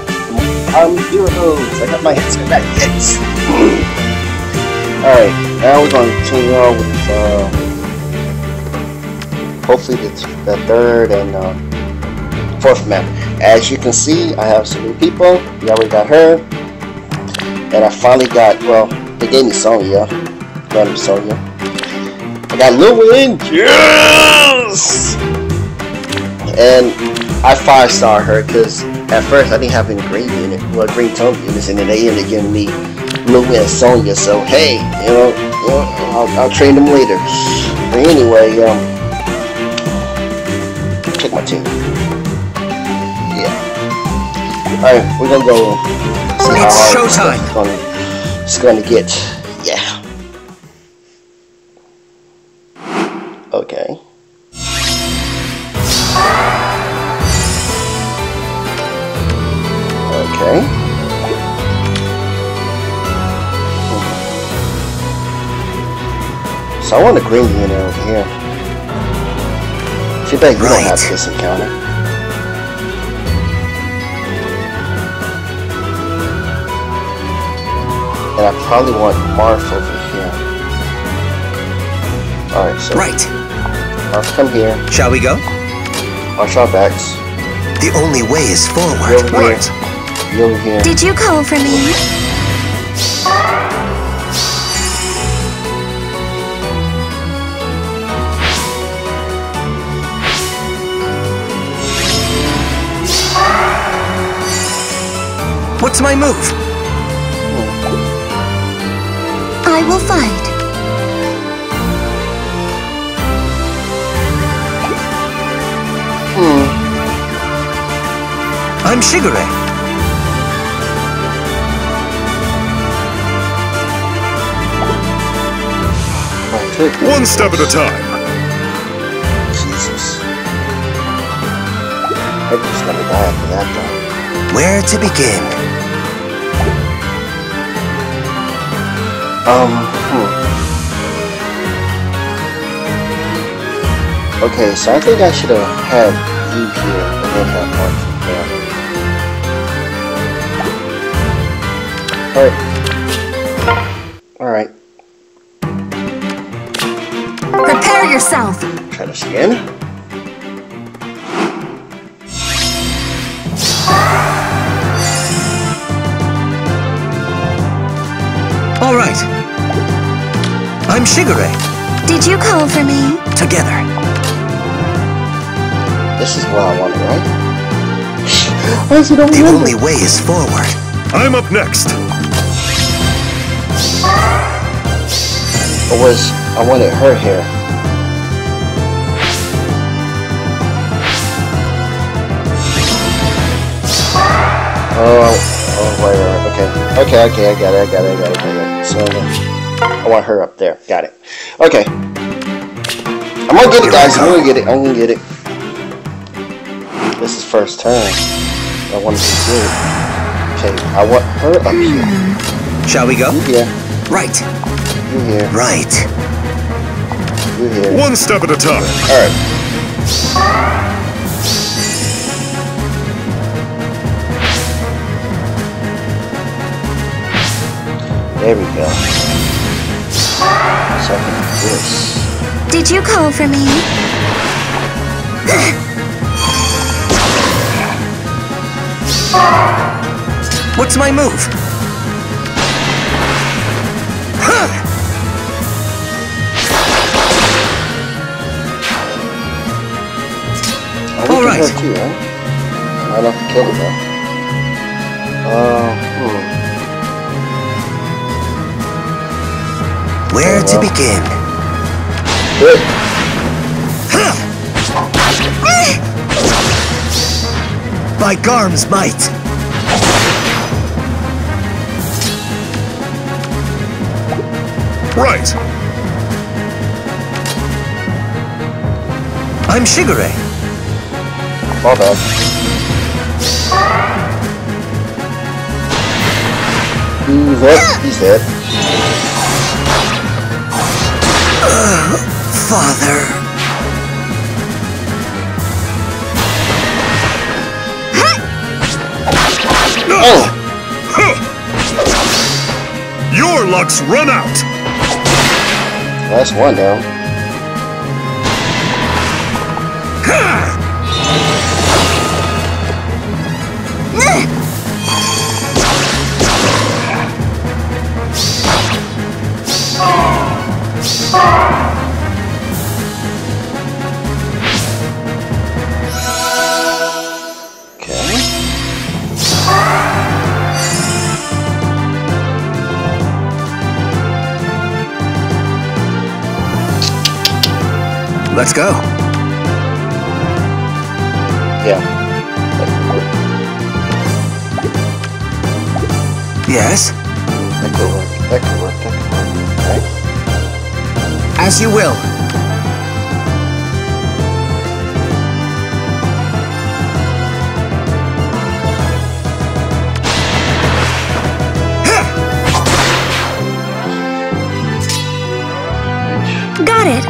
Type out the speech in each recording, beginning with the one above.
I'm Heroes. I got my headset back. Yes. Alright, now we're going to continue on with, uh, hopefully the, the third and uh, fourth map. As you can see, I have some new people. We already got her. And I finally got, well, they gave me Sonya. Random Sonya. I got Lil Lewyn. Yes! And I five star her because at first I didn't have any green unit, well green tone units, and then they ended up giving me Lewyn and Sonya. So hey, you know, I'll, I'll train them later. But anyway, um, check my team. Yeah. All right, we're gonna go see how It's hard. It's gonna, it's gonna get. So I want a green unit over here. Too bad you don't have Right. this encounter. And I probably want Marth over here. Alright, so Right. Marth, come here. Shall we go? Watch our backs. The only way is You forward. over here. You over here. Did you call for me? What's my move? I will fight. Hmm. I'm Shigure. One step at a time. Jesus. I'm just gonna die after that though. Where to begin? Um, hmm. Okay, so I think I should have had you here and then had Mark there. Alright. Alright, Prepare yourself. try this again. Right. I'm Shigure. Did you call for me? Together. This is what I wanted, right? Why is it over The only way is forward. I'm up next. Or was I wanted her hair? Oh, oh, wait, wait, okay, okay, okay, I got it, I got it, I got it, I got it. So, I want her up there. Got it. Okay. I'm gonna get it, guys. I'm gonna get it. I'm gonna get it. This is first time. I want to do it. Okay, I want her up here. Shall we go? You here? Right. You here? Right. You here? One step at a time. All There we go. So I can do this. Did you call for me? What's my move? Huh! Oh, we All can right. hurt too, right? Might have to kill it though. Where to begin? By Garm's might. Right. I'm Shigure. Well done. He's dead. He's dead. Father. Oh, Your luck's run out. that's one down. Let's go. Yeah. Yes? That could work. That could work. As you will. Got it.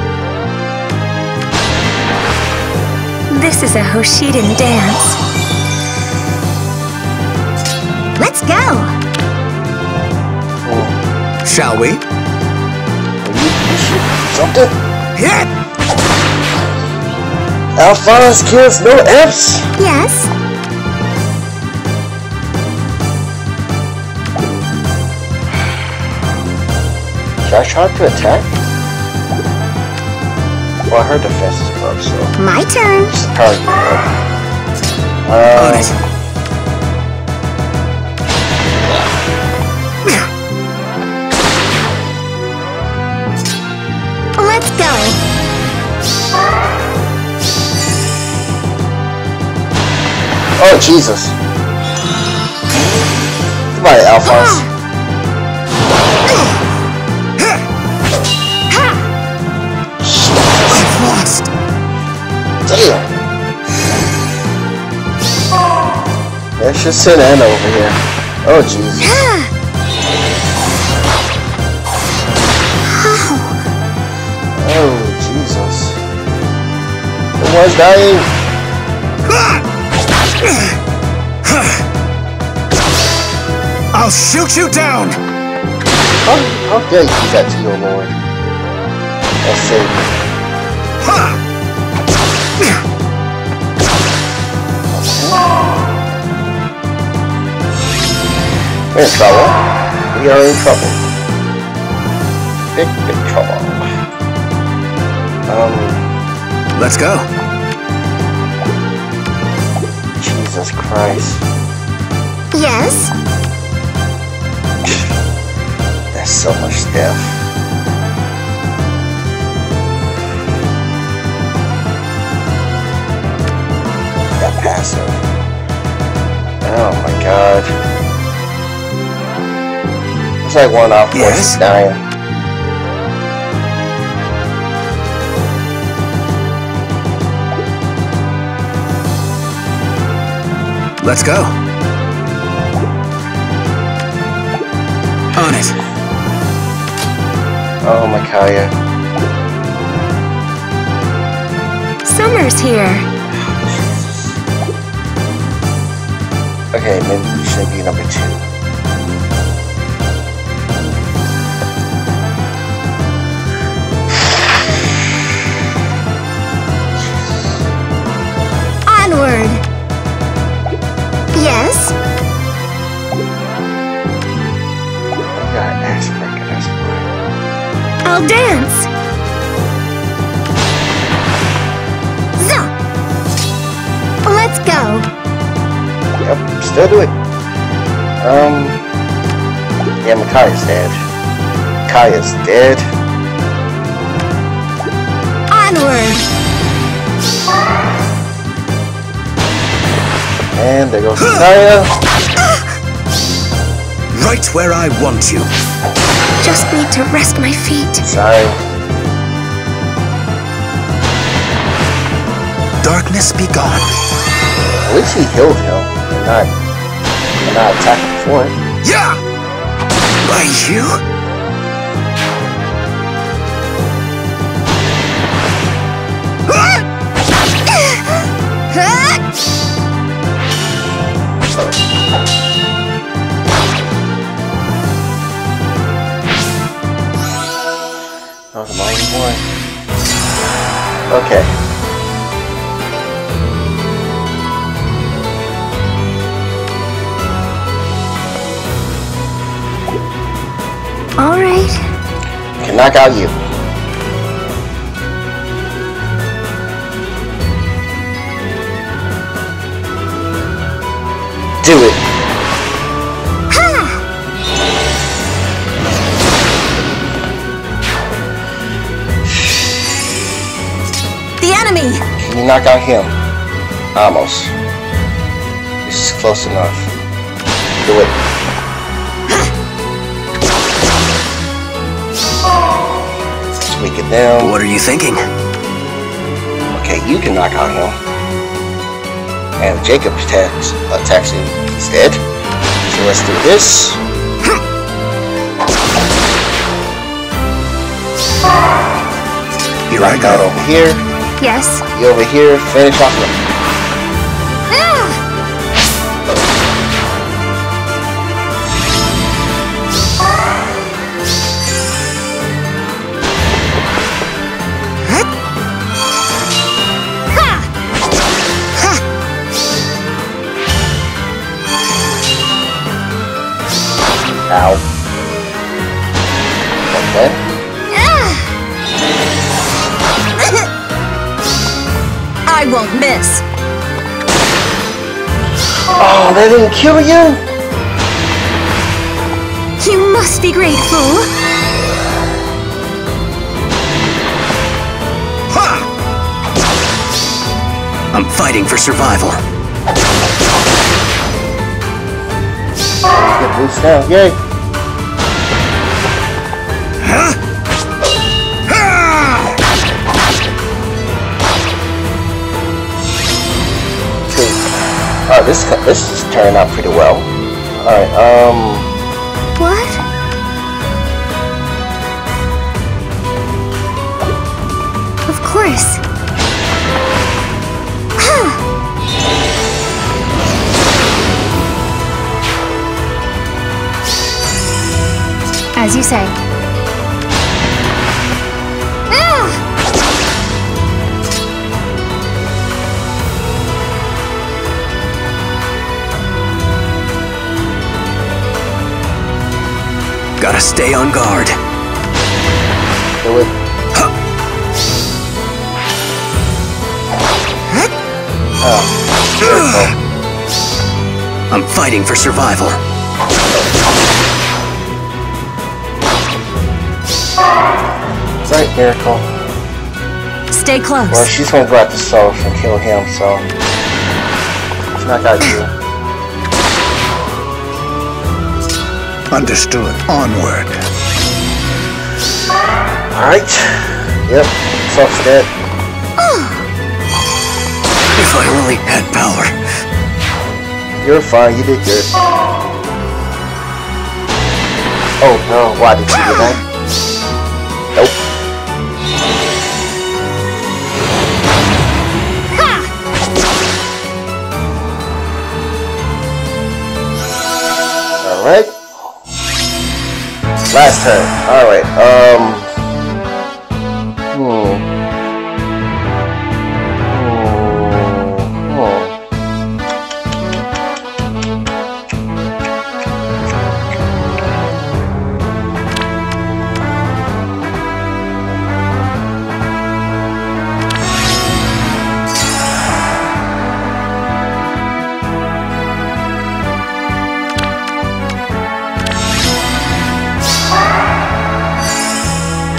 This is a Hoshidan dance. Let's go. Shall we? Something? Hit! Alphonse kills no F's. Yes. Should I try to attack? Well, I heard the fence is above, so My turn. it's target. On Uh, oh Jesus! Goodbye, Alphonse. I've lost. Damn. Send Anna over here. Oh Jesus! Oh Jesus! The one's dying. I'll shoot you down! How, how dare you do that to your lord? That's it. We're in trouble. We are in trouble. Big, big trouble. Um, Let's go. Jesus Christ. Yes. That's so much stuff. That passive. Oh my god. It's like one off Yes? voice is dying. Let's go. On it. Oh my Kaya. Summer's here. Okay, maybe you should be number two. Onward. I'll dance. Zuh. Let's go. Yep, still do it. Um, yeah, Micaiah's dead. Kaya's dead. Onward. And there goes Makaya. Right where I want you. I just need to rest my feet. Sorry. Darkness be gone. At least he healed him and not, and not attacked before. Yeah! By you? Okay. All right. Can knock out you. Do it. The enemy! Can you knock out him? Almost. This is close enough. Do it. Let's weak it down. What are you thinking? Okay, you can knock out him. And Jakob attacks, attacks him instead. So let's do this. Here I Knock out go. over here. Yes. You over here. Finish off I won't miss. Oh, they didn't kill you? You must be grateful. I'm fighting for survival. Get boost now. Yay. This this is turning out pretty well. All right. Um. What? Of course. As you say. Gotta stay on guard. Do it. Oh, I'm fighting for survival. right, Miracle. Stay close. Well, she's gonna go after Saul and kill him, so it's not got you. Understood. Onward. All right. Yep. Saul's dead. If I only had power. You're fine. You did good. Oh no! Why did you do that? Nope. All right. Last turn. All right. Um. Hmm.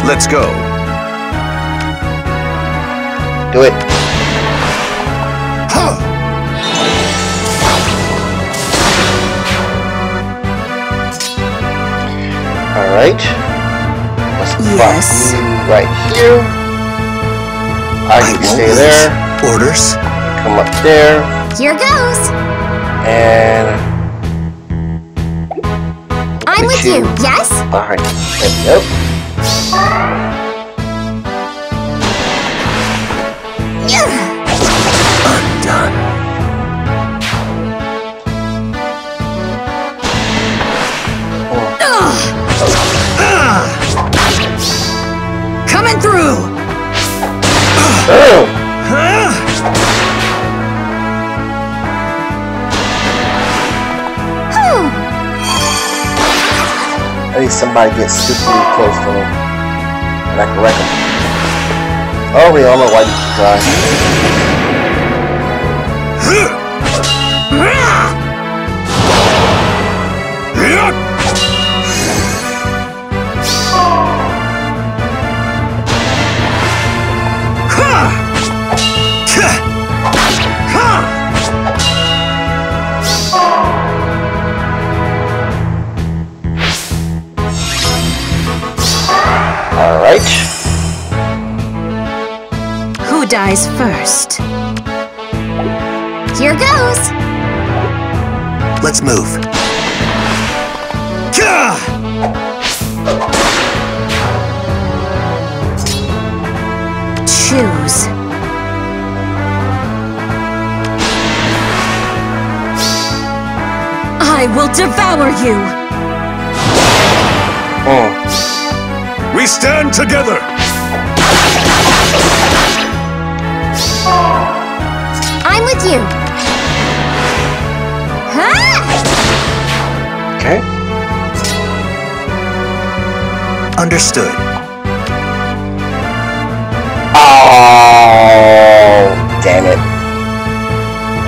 Let's go. Do it. Huh. All right. Let's pop Yes. right here. I can won't stay there. Orders? Come up there. Here goes. And I'm with you- you. Yes? behind. Yep. Undone. Coming through. I need somebody gets get stupidly close to him. Wreck him. Oh, we all know why you die. Alright. Dies first? Here goes. Let's move. Choose. I will devour you! Oh. We stand together! I'm with you. Huh? Okay. Understood. Oh, damn it.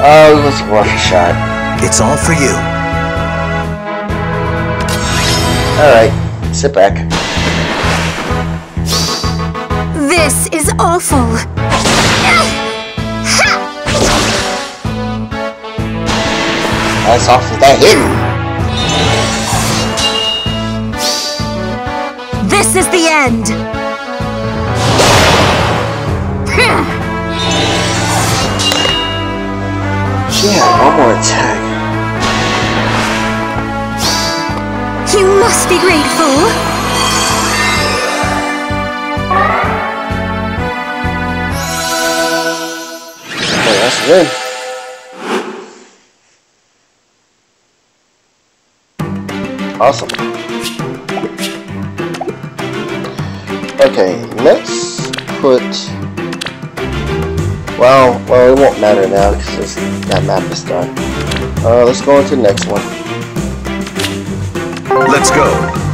Oh, it was worth a shot. It's all for you. Alright, sit back. This is awful! That's off with that hit. This is the end! Yeah, one more attack. You must be grateful! Okay, that's good. Awesome. Okay, let's put. Well, well, it won't matter now because that map is done. Uh, let's go on to the next one. Let's go.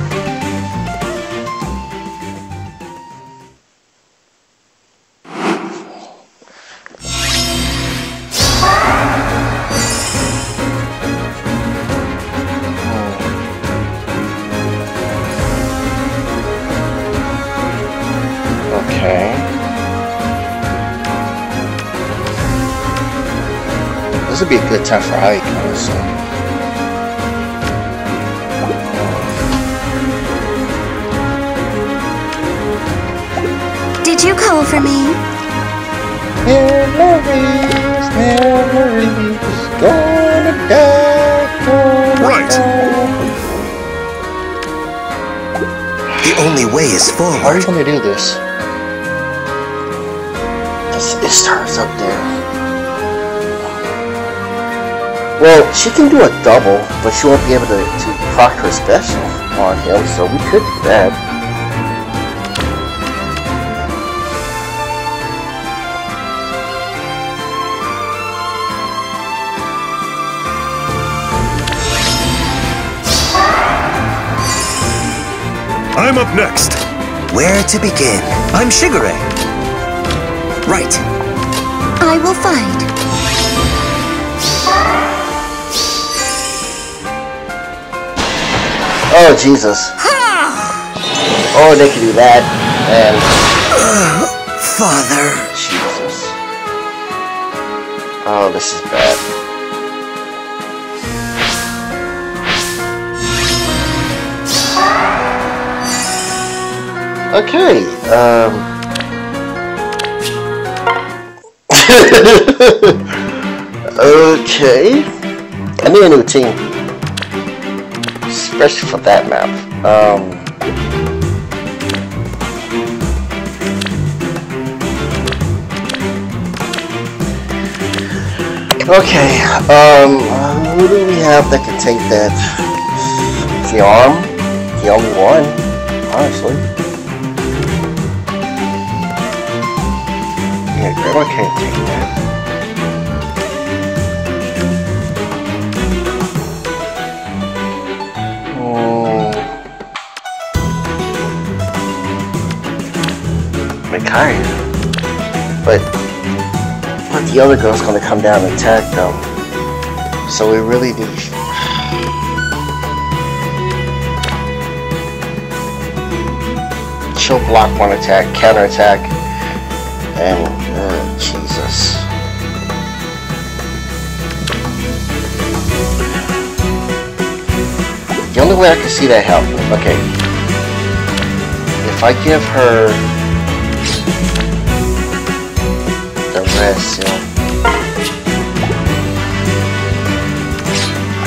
Would be a good time for hike, honestly. Did you call for me? Memories, memories, gonna die, gonna Right. die. The only way is forward. How are you gonna do this? It's, it starts up there. Well, she can do a double, but she won't be able to, to proc her special on him, so we could do that. I'm up next. Where to begin? I'm Shigure. Right. I will find. Oh, Jesus. Oh, they can do that. And Father. Jesus. Oh, this is bad. Okay, um... okay. I need a new team. Especially for that map. Um... Okay, um, who do we have that can take that? The arm? The only one, honestly. Yeah, Grandma can't take that. Micaiah. But, but the other girl's gonna come down and attack them. So we really need. She'll block one attack, counter attack, and uh, Jesus. The only way I can see that help. Okay. If I give her the rest,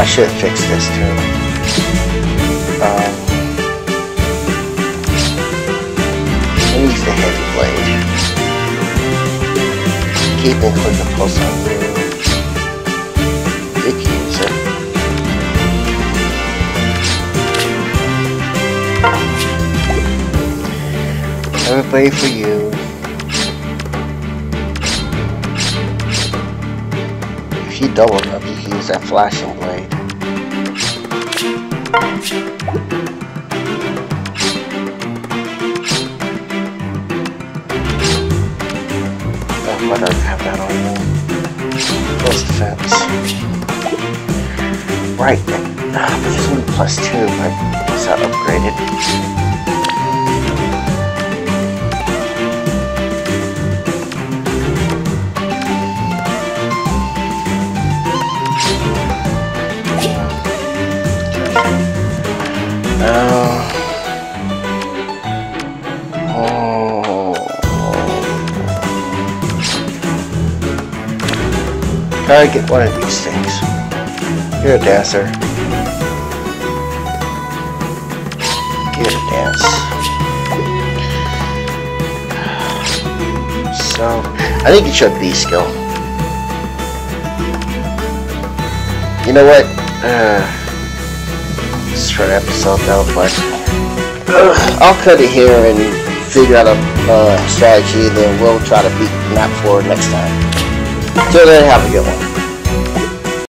I should fix this too. Um, who needs the heavy blade? Keep and click the pulse on Everybody for you. If you double up, you can use that flashing blade. Oh, I don't have that on you. Close defense. Right, ah, this one plus two, but is that upgraded? Uh, oh. Gotta get one of these things. You're a dancer. Get a dance. So, I think it should be skill. You know what? Uh, short episode though, but uh, I'll cut it here and figure out a uh, strategy, then we'll try to beat Map 4 next time. Till then, have a good one.